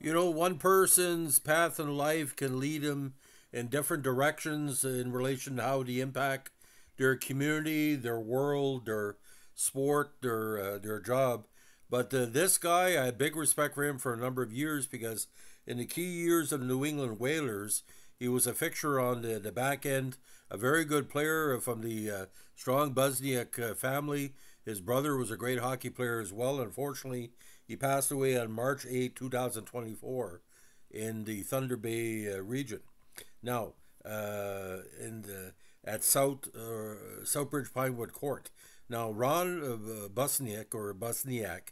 You know, one person's path in life can lead them in different directions in relation to how they impact their community, their world, their sport, their uh, their job. But uh, this guy, I had big respect for him for a number of years because in the key years of the New England Whalers, he was a fixture on the, the back end, a very good player from the uh, strong Busniuk uh, family. His brother was a great hockey player as well. Unfortunately, he passed away on March 8, 2024, in the Thunder Bay uh, region. Now, uh, in the, at South uh, Southbridge Pinewood Court. Now, Ron uh, Busniak or Busniak,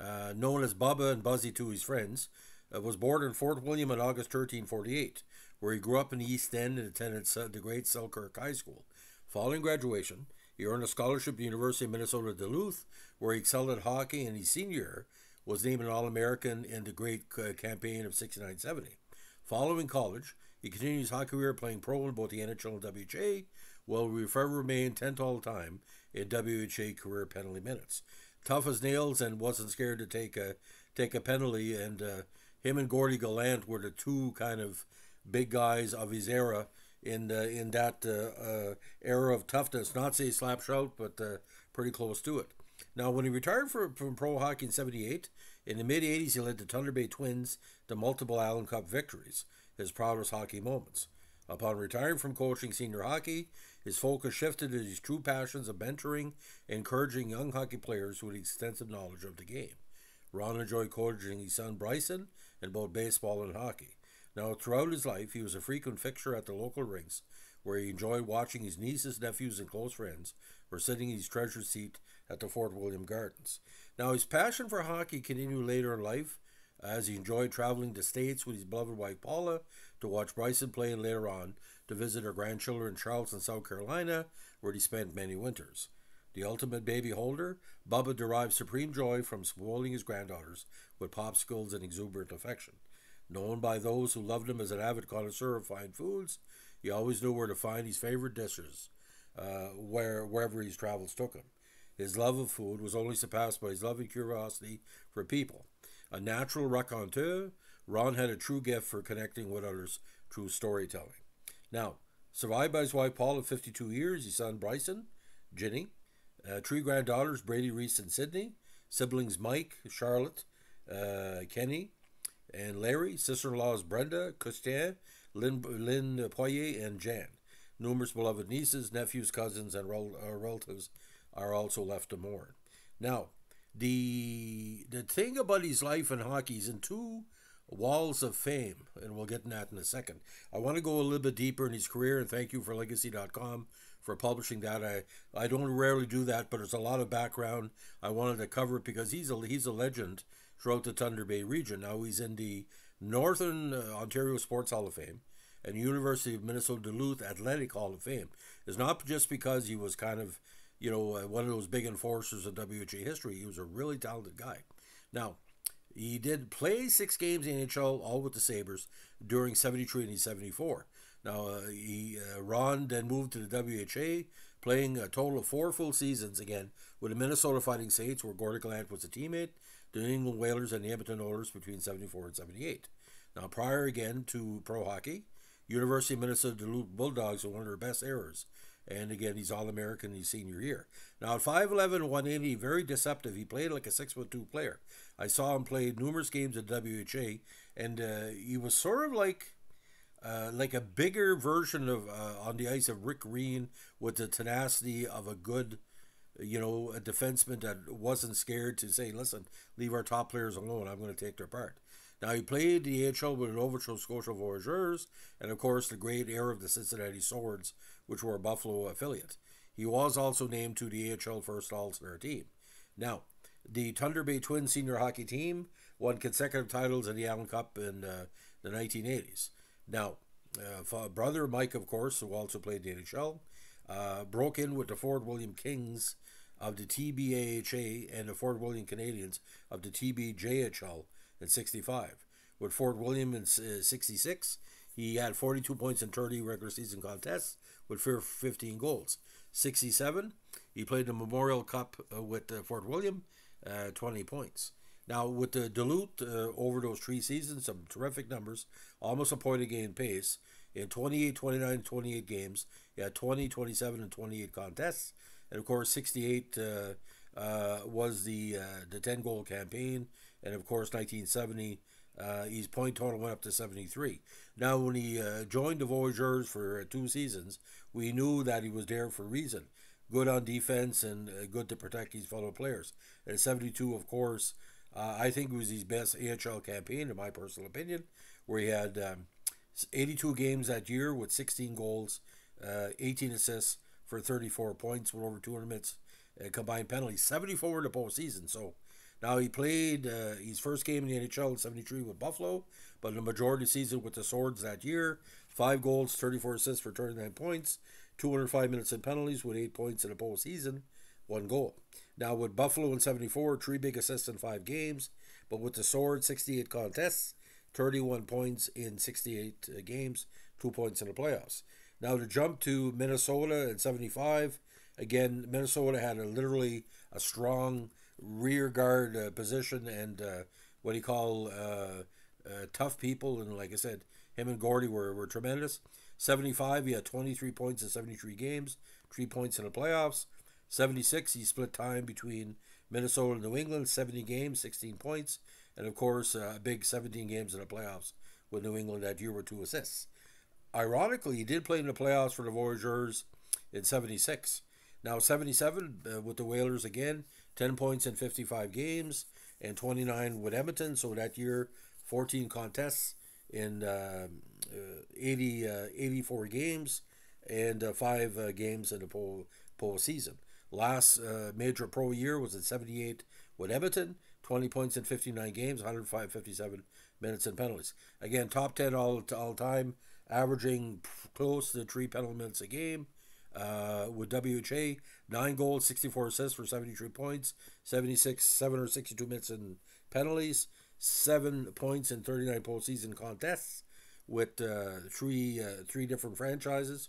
uh, known as Bubba and Buzzy to his friends, uh, was born in Fort William on August 1348, where he grew up in the East End and attended the great Selkirk High School. Following graduation, he earned a scholarship at the University of Minnesota Duluth, where he excelled at hockey in his senior year was named an All American in the Great uh, Campaign of 69-70. Following college, he continued his hockey career playing pro in both the NHL and WHA, while he forever remained 10th all time in WHA career penalty minutes. Tough as nails and wasn't scared to take a take a penalty, and uh, him and Gordie Gallant were the two kind of big guys of his era in in that uh, uh era of toughness. Not say Slap Shot, but uh, pretty close to it. Now, when he retired from, from pro hockey in 78, in the mid 80s, he led the Thunder Bay Twins to multiple Allan Cup victories, his proudest hockey moments. Upon retiring from coaching senior hockey, his focus shifted to his true passions of mentoring and encouraging young hockey players with extensive knowledge of the game. Ron enjoyed coaching his son Bryson in both baseball and hockey. Now, throughout his life, he was a frequent fixture at the local rinks, where he enjoyed watching his nieces, nephews, and close friends, or sitting in his treasure seat at the Fort William Gardens. Now, his passion for hockey continued later in life as he enjoyed traveling to states with his beloved wife Paula to watch Bryson play and later on to visit her grandchildren in Charleston, South Carolina, where he spent many winters. The ultimate baby holder, Bubba derived supreme joy from spoiling his granddaughters with popsicles and exuberant affection. Known by those who loved him as an avid connoisseur of fine foods, he always knew where to find his favorite dishes, uh, where wherever his travels took him. His love of food was only surpassed by his love and curiosity for people. A natural raconteur, Ron had a true gift for connecting with others through storytelling. Now, survived by his wife Paul of 52 years, his son Bryson, Ginny, uh, three granddaughters Brady, Reese, and Sydney, siblings Mike, Charlotte, uh, Kenny, and Larry, sister-in-laws Brenda, Custien, Lynn, Lynn and Jan. Numerous beloved nieces, nephews, cousins, and uh, relatives are also left to mourn. Now, the the thing about his life in hockey is in two walls of fame, and we'll get in that in a second. I want to go a little bit deeper in his career, and thank you for Legacy.com for publishing that. I, I don't rarely do that, but there's a lot of background I wanted to cover because he's a he's a legend throughout the Thunder Bay region. Now he's in the Northern uh, Ontario Sports Hall of Fame and University of Minnesota Duluth Athletic Hall of Fame. It's not just because he was kind of you know, uh, one of those big enforcers of WHA history. He was a really talented guy. Now, he did play six games in NHL, all with the Sabres, during 73 and 74. Now, uh, he, uh, Ron then moved to the WHA, playing a total of four full seasons again with the Minnesota Fighting Saints, where Gordie Gallant was a teammate, the New England Whalers, and the Edmonton Oilers between 74 and 78. Now, prior again to pro hockey, University of Minnesota Duluth Bulldogs were one of their best errors and again, he's All American his senior year. Now, at 5'11, 180, very deceptive. He played like a 6'2 player. I saw him play numerous games at WHA, and uh, he was sort of like. Uh, like a bigger version of uh, on the ice of Rick Green with the tenacity of a good, you know, a defenseman that wasn't scared to say, "Listen, leave our top players alone. I'm going to take their part." Now he played the AHL with the Nova Scotia Voyageurs, and of course the great era of the Cincinnati Swords, which were a Buffalo affiliate. He was also named to the AHL First All Star team. Now, the Thunder Bay Twins senior hockey team won consecutive titles in the Allan Cup in uh, the 1980s. Now, uh, brother Mike, of course, who also played the NHL, uh, broke in with the Fort William Kings of the TBAHA and the Fort William Canadiens of the TBJHL in 65. With Fort William in uh, 66, he had 42 points in 30 regular season contests with 15 goals. 67, he played the Memorial Cup uh, with uh, Fort William, uh, 20 points. Now, with the Duluth uh, over those three seasons, some terrific numbers, almost a point a game pace. In 28, 29, 28 games, he had 20, 27, and 28 contests. And of course, 68 uh, uh, was the the 10 goal campaign. And of course, 1970, uh, his point total went up to 73. Now, when he uh, joined the Voyageurs for two seasons, we knew that he was there for a reason. Good on defense and good to protect his fellow players. At 72, of course, uh, I think it was his best AHL campaign, in my personal opinion, where he had um, 82 games that year with 16 goals, uh, 18 assists for 34 points with over 200 minutes uh, combined penalties, 74 in the postseason. So now he played uh, his first game in the NHL in 73 with Buffalo, but the majority of the season with the Swords that year. Five goals, 34 assists for 39 points, 205 minutes in penalties with eight points in the postseason, one goal. Now with Buffalo in 74, three big assists in five games, but with the Swords, 68 contests, 31 points in 68 uh, games, two points in the playoffs. Now to jump to Minnesota in 75, again, Minnesota had a literally a strong rear guard uh, position and uh, what do you call uh, uh, tough people. And like I said, him and Gordy were, were tremendous. 75, he had 23 points in 73 games, three points in the playoffs. 76, he split time between Minnesota and New England, 70 games, 16 points, and of course, uh, a big 17 games in the playoffs with New England that year with two assists. Ironically, he did play in the playoffs for the Voyageurs in 76. Now, 77 uh, with the Whalers again, 10 points in 55 games, and 29 with Edmonton. So that year, 14 contests in uh, uh 80, uh, 84 games and uh, five games in the pole, pole season. Last uh, major pro year was at 78 with Edmonton, 20 points in 59 games, 105 57 minutes and penalties. Again, top 10 all, all time, averaging close to three penalty minutes a game. Uh, with WHA, 9 goals, 64 assists for 73 points, 76, 762 minutes in penalties, 7 points in 39 postseason contests with uh, three uh, three different franchises,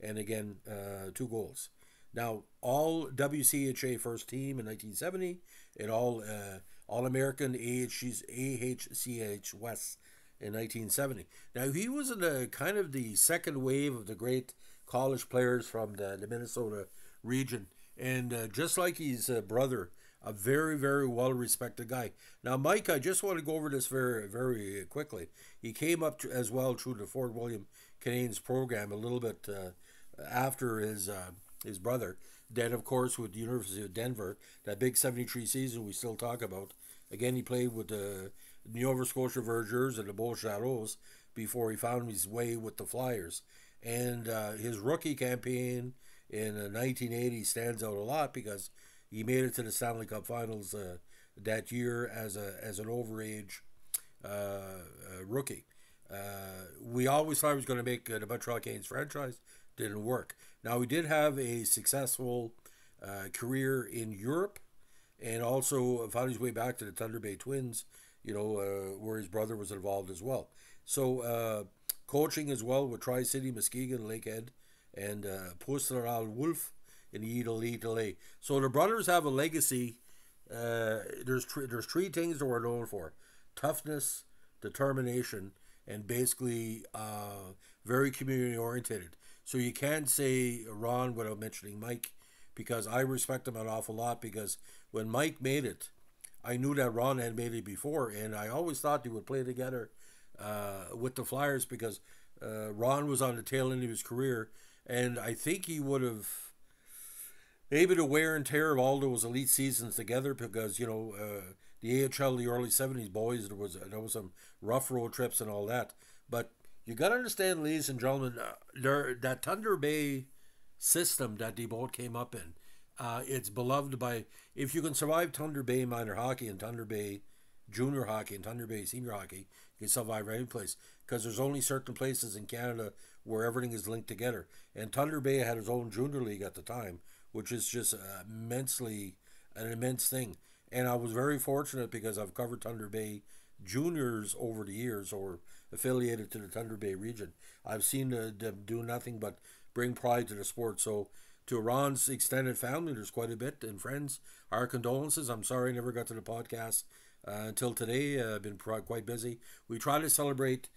and again, uh, two goals. Now, all WCHA first team in 1970 and all uh, All American AHCH West in 1970. Now, he was in the kind of the second wave of the great college players from the, the Minnesota region. And uh, just like his uh, brother, a very, very well respected guy. Now, Mike, I just want to go over this very, very quickly. He came up to, as well through the Fort William Canadiens program a little bit uh, after his uh, his brother. Then, of course, with the University of Denver, that big 73 season we still talk about. Again, he played with the Nova Scotia Voyageurs and the Beau Shadows before he found his way with the Flyers. And uh, his rookie campaign in 1980 uh, stands out a lot because he made it to the Stanley Cup Finals uh, that year as a as an overage uh, uh rookie. Uh, we always thought he was going to make the Montreal Canadiens franchise. Didn't work. Now, he did have a successful uh, career in Europe and also found his way back to the Thunder Bay Twins, you know, uh, where his brother was involved as well. So, uh, coaching as well with Tri City, Muskegon, Lakehead, and uh, Post Wolf in Elite LA. So, the brothers have a legacy. Uh, there's, tr- there's three things that we're known for toughness, determination, and basically uh, very community oriented. So you can't say Ron without mentioning Mike because I respect him an awful lot because when Mike made it, I knew that Ron had made it before, and I always thought they would play together uh, with the Flyers because uh, Ron was on the tail end of his career, and I think he would have maybe the wear and tear of all those elite seasons together because you know uh, the AHL the early '70s boys there was there was some rough road trips and all that, but you got to understand, ladies and gentlemen, uh, there, that Thunder Bay system that they both came up in, uh, it's beloved by, if you can survive Thunder Bay minor hockey and Thunder Bay junior hockey and Thunder Bay senior hockey, you can survive any place because there's only certain places in Canada where everything is linked together. And Thunder Bay had its own junior league at the time, which is just immensely an immense thing. And I was very fortunate because I've covered Thunder Bay juniors over the years or affiliated to the Thunder Bay region. I've seen them do nothing but bring pride to the sport. So, to Ron's extended family, there's quite a bit, and friends, our condolences. I'm sorry I never got to the podcast until today, uh, I've been quite busy. We try to celebrate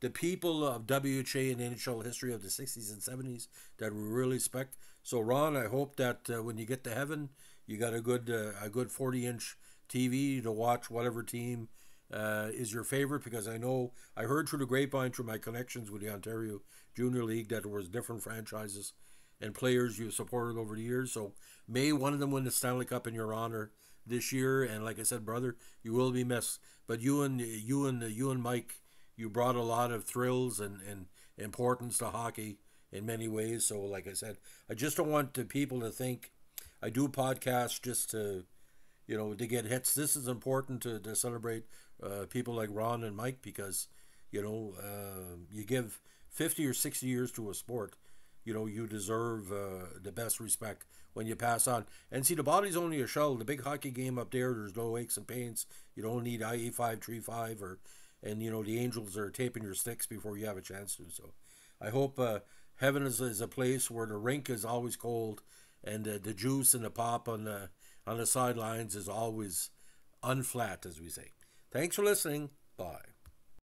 the people of WHA and NHL history of the 60s and 70s that we really respect. So, Ron, I hope that uh, when you get to heaven, you got a good uh, a good 40 inch TV to watch whatever team uh, is your favorite. Because I know I heard through the grapevine, through my connections with the Ontario Junior League, that there was different franchises and players you supported over the years. So, may one of them win the Stanley Cup in your honor this year. And like I said, brother, you will be missed. But you and you and you and Mike you brought a lot of thrills and, and importance to hockey in many ways. So, like I said, I just don't want the people to think I do podcasts just to, you know, to get hits. This is important to, to celebrate uh, people like Ron and Mike because, you know, uh, you give 50 or 60 years to a sport. You know, you deserve uh, the best respect when you pass on. And see, the body's only a shell. The big hockey game up there, there's no aches and pains. You don't need IE5, Tree 5, or and you know the angels are taping your sticks before you have a chance to. So I hope uh, heaven is, is a place where the rink is always cold and uh, the juice and the pop on the on the sidelines is always unflat, as we say. Thanks for listening. Bye.